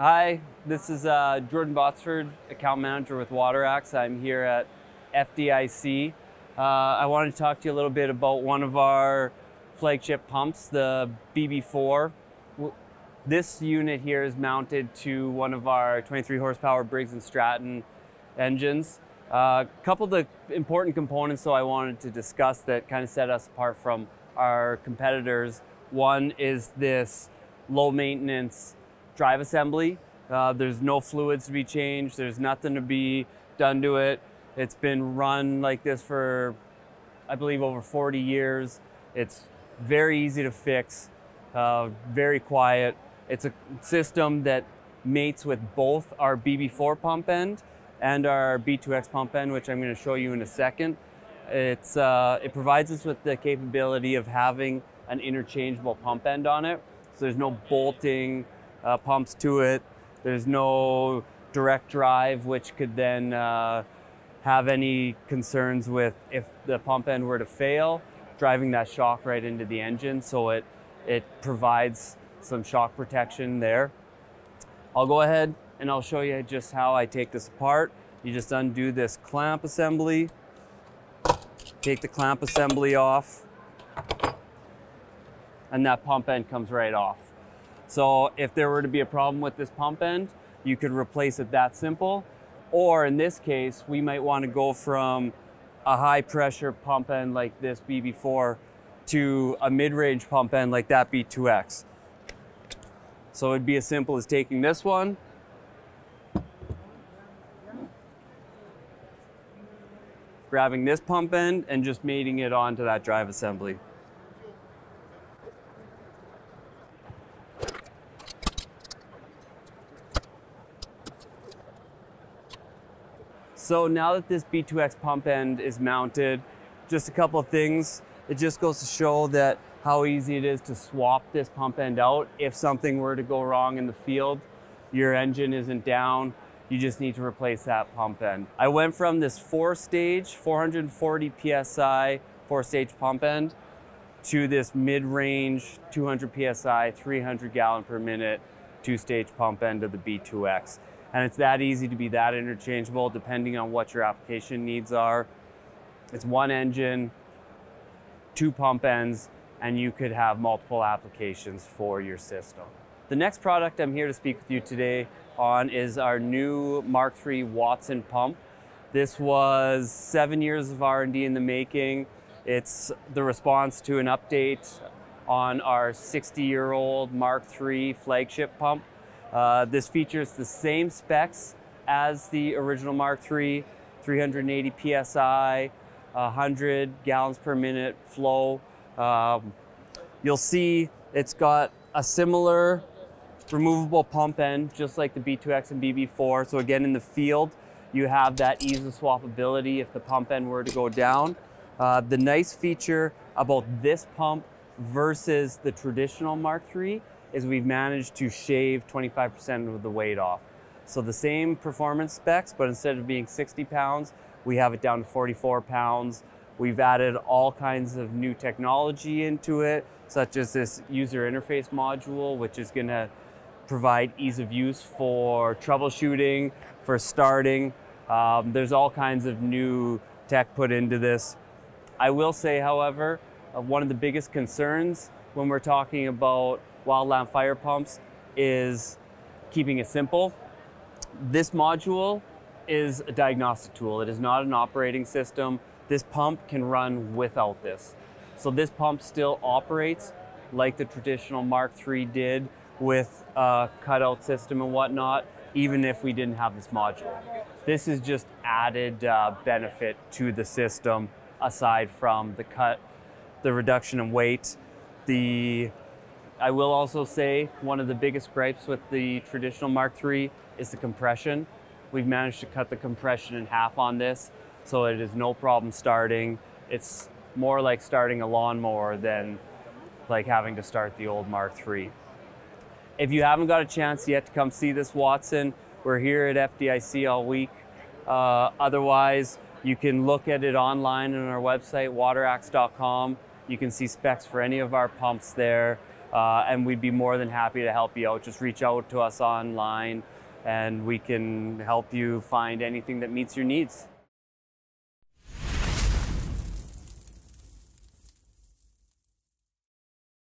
Hi, this is uh, Jordan Botsford, account manager with WaterAx. I'm here at FDIC. Uh, I wanted to talk to you a little bit about one of our flagship pumps, the BB4. This unit here is mounted to one of our 23 horsepower Briggs & Stratton engines. A uh, couple of the important components though I wanted to discuss that kind of set us apart from our competitors. One is this low maintenance drive assembly. Uh, there's no fluids to be changed. There's nothing to be done to it. It's been run like this for, I believe, over 40 years. It's very easy to fix, uh, very quiet. It's a system that mates with both our BB4 pump end and our B2X pump end, which I'm going to show you in a second. It's, uh, it provides us with the capability of having an interchangeable pump end on it. So there's no bolting uh, pumps to it. There's no direct drive, which could then uh, have any concerns with if the pump end were to fail, driving that shock right into the engine. So it, it provides some shock protection there. I'll go ahead and I'll show you just how I take this apart. You just undo this clamp assembly, take the clamp assembly off, and that pump end comes right off. So if there were to be a problem with this pump end, you could replace it that simple. Or in this case, we might want to go from a high pressure pump end like this BB4 to a mid-range pump end like that B2X. So it'd be as simple as taking this one, grabbing this pump end and just mating it onto that drive assembly. So now that this B2X pump end is mounted, just a couple of things. It just goes to show that how easy it is to swap this pump end out if something were to go wrong in the field. Your engine isn't down, you just need to replace that pump end. I went from this four stage, 440 PSI, four stage pump end to this mid-range 200 PSI, 300 gallon per minute, two stage pump end of the B2X. And it's that easy to be that interchangeable depending on what your application needs are. It's one engine, two pump ends, and you could have multiple applications for your system. The next product I'm here to speak with you today on is our new Mark III Watson pump. This was seven years of R&D in the making. It's the response to an update on our 60-year-old Mark III flagship pump. Uh, this features the same specs as the original Mark III, 380 PSI, 100 gallons per minute flow. Um, you'll see it's got a similar removable pump end, just like the B2X and BB4. So again, in the field, you have that ease of swappability if the pump end were to go down. Uh, the nice feature about this pump versus the traditional Mark III is we've managed to shave 25% of the weight off. So the same performance specs, but instead of being 60 pounds, we have it down to 44 pounds. We've added all kinds of new technology into it, such as this user interface module, which is gonna provide ease of use for troubleshooting, for starting. Um, there's all kinds of new tech put into this. I will say, however, uh, one of the biggest concerns when we're talking about wildland fire pumps is keeping it simple. This module is a diagnostic tool. It is not an operating system. This pump can run without this. So this pump still operates like the traditional Mark III did with a cutout system and whatnot, even if we didn't have this module. This is just added uh, benefit to the system aside from the cut, the reduction in weight, the I will also say one of the biggest gripes with the traditional Mark III is the compression. We've managed to cut the compression in half on this, so it is no problem starting. It's more like starting a lawnmower than like having to start the old Mark III. If you haven't got a chance yet to come see this Watson, we're here at FDIC all week. Uh, otherwise, you can look at it online on our website, waterax.com. You can see specs for any of our pumps there. Uh, and we'd be more than happy to help you out. Just reach out to us online and we can help you find anything that meets your needs.